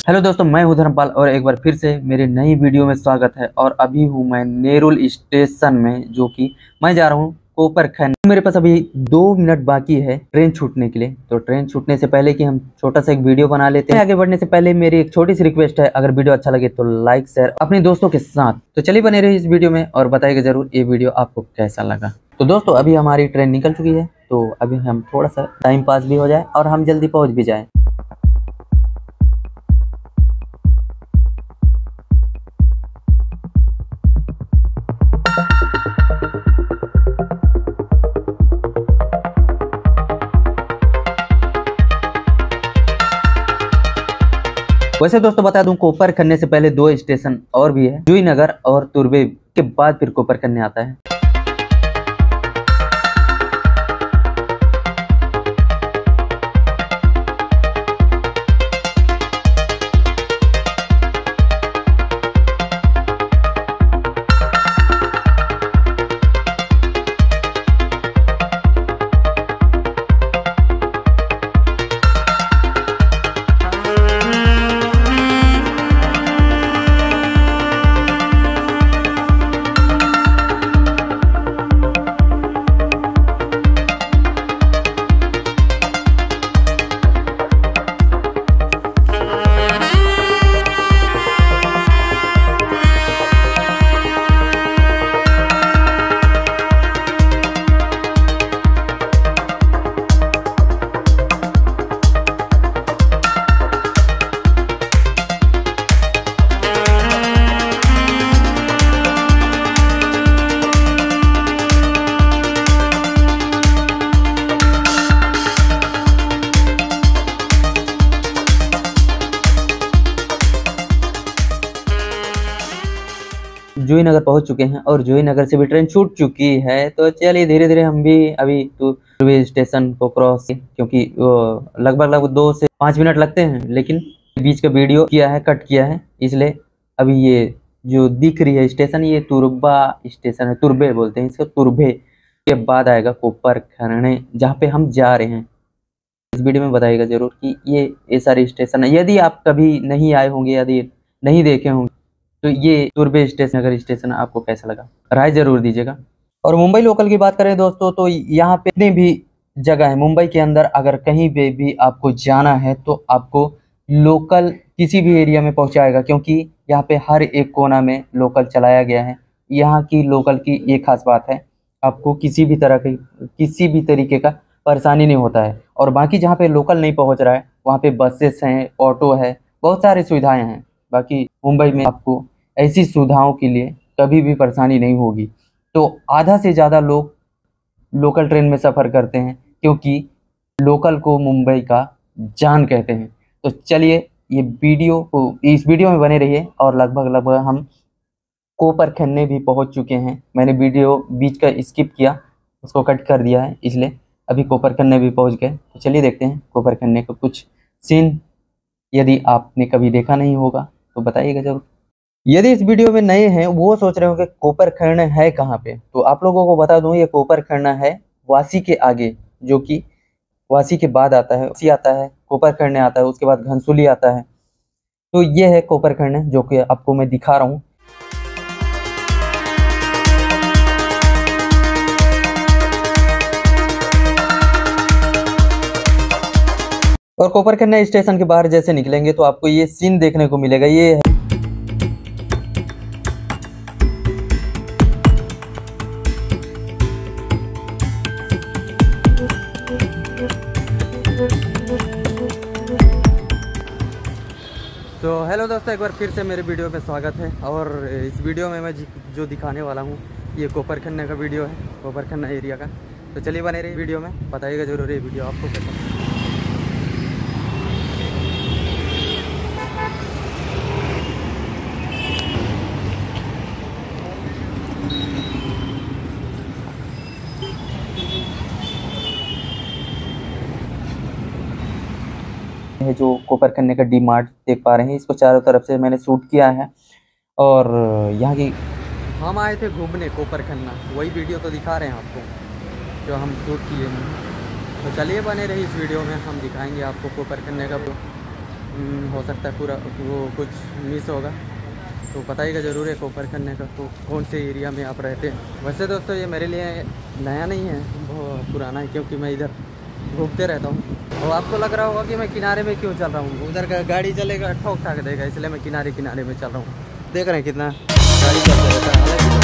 Hello दोस्तों, मैं हूँ धर्मपाल और एक बार फिर से मेरे नई वीडियो में स्वागत है और अभी हूँ मैं नेरुल स्टेशन में, जो कि मैं जा रहा हूँ कोपरखंड मेरे पास अभी दो मिनट बाकी है ट्रेन छूटने के लिए। तो ट्रेन छूटने से पहले कि हम छोटा सा एक वीडियो बना लेते हैं। आगे बढ़ने से पहले मेरी एक छोटी सी रिक्वेस्ट है, अगर वीडियो अच्छा लगे तो लाइक, शेयर अपने दोस्तों के साथ। तो चलिए बने रही इस वीडियो में और बताइएगा ज़रूर ये वीडियो आपको कैसा लगा। तो दोस्तों, अभी हमारी ट्रेन निकल चुकी है तो अभी हम थोड़ा सा टाइम पास भी हो जाए और हम जल्दी पहुँच भी जाए। वैसे दोस्तों बता दूँ, कोपर करने से पहले दो स्टेशन और भी है जुई नगर और तुरबे के बाद फिर कोपर करने आता है। जोई नगर पहुँच चुके हैं और जोई नगर से भी ट्रेन छूट चुकी है। तो चलिए धीरे धीरे हम भी अभी रेलवे स्टेशन को क्रॉस क्योंकि लगभग लगभग दो से पाँच मिनट लगते हैं, लेकिन बीच का वीडियो किया है, कट किया है, इसलिए अभी ये जो दिख रही है स्टेशन, ये तुरबा स्टेशन है, तुरबे बोलते हैं इसको, तुरबे। के बाद आएगा कोपर खरणे जहाँ पे हम जा रहे हैं। इस वीडियो में बताइएगा ज़रूर कि ये ये सारे स्टेशन है। यदि आप कभी नहीं आए होंगे, यदि नहीं देखे होंगे तो ये तुरबे स्टेशन अगर स्टेशन आपको कैसा लगा? राय ज़रूर दीजिएगा। और मुंबई लोकल की बात करें दोस्तों तो यहाँ पे इतनी भी जगह है, मुंबई के अंदर अगर कहीं पे भी आपको जाना है तो आपको लोकल किसी भी एरिया में पहुँचाएगा, क्योंकि यहाँ पे हर एक कोना में लोकल चलाया गया है। यहाँ की लोकल की ये खास बात है, आपको किसी भी तरह की, किसी भी तरीके का परेशानी नहीं होता है। और बाकी जहाँ पे लोकल नहीं पहुँच रहा है, वहाँ पे बसेस हैं, ऑटो है, बहुत सारी सुविधाएँ हैं। बाकी मुंबई में आपको ऐसी सुविधाओं के लिए कभी भी परेशानी नहीं होगी। तो आधा से ज़्यादा लोग लोकल ट्रेन में सफ़र करते हैं, क्योंकि लोकल को मुंबई का जान कहते हैं। तो चलिए, ये वीडियो को, इस वीडियो में बने रहिए और लगभग लगभग हम कोपर खन्ने भी पहुँच चुके हैं। मैंने वीडियो बीच का स्किप किया, उसको कट कर दिया है, इसलिए अभी कोपर खन्ने भी पहुँच गए। तो चलिए देखते हैं कोपर खन्ने का कुछ सीन। यदि आपने कभी देखा नहीं होगा तो बताइएगा ज़रूर। यदि इस वीडियो में नए हैं, वो सोच रहे हो कि कोपर खरण है कहाँ पे? तो आप लोगों को बता दूँ, ये कोपर खरना है वासी के आगे, जो कि वासी के बाद आता है वासी आता है, कोपर खरने आता है, उसके बाद घनसुली आता है। तो ये है कोपर खरने, जो कि आपको मैं दिखा रहा हूँ। और कोपर खन्ना स्टेशन के बाहर जैसे निकलेंगे तो आपको ये सीन देखने को मिलेगा, ये है। तो हेलो दोस्तों, एक बार फिर से मेरे वीडियो में स्वागत है और इस वीडियो में मैं जो दिखाने वाला हूँ, ये कोपर खन्ना का वीडियो है, कोपर खन्ना एरिया का। तो चलिए बने रही वीडियो में, बताइएगा ज़रूर ये वीडियो आपको कैसा है जो कोपर खन्ने का डी मार्ट देख पा रहे हैं। इसको चारों तरफ़ से मैंने शूट किया है और यहाँ की हम आए थे घूमने कोपर खन्ना वही वीडियो तो दिखा रहे हैं आपको जो हम शूट किए हैं। तो चलिए बने रही इस वीडियो में हम दिखाएँगे आपको कोपर खन्ने का। हम्म, हो सकता है पूरा वो कुछ मिस होगा। तो बताइएगा ज़रूर है कोपर करने का तो कौन से एरिया में आप रहते हैं। वैसे दोस्तों ये मेरे लिए नया नहीं है पुराना है क्योंकि मैं इधर घूमते रहता हूँ। और आपको लग रहा होगा कि मैं किनारे में क्यों चल रहा हूँ? उधर का गाड़ी चलेगा ठोक ठाक देगा, इसलिए मैं किनारे किनारे में चल रहा हूँ। देख रहे हैं कितना गाड़ी चलता रहता है।